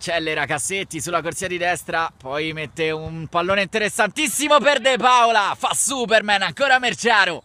accelera Cassetti sulla corsia di destra, poi mette un pallone interessantissimo per De Paola, fa Superman, ancora Merciaro,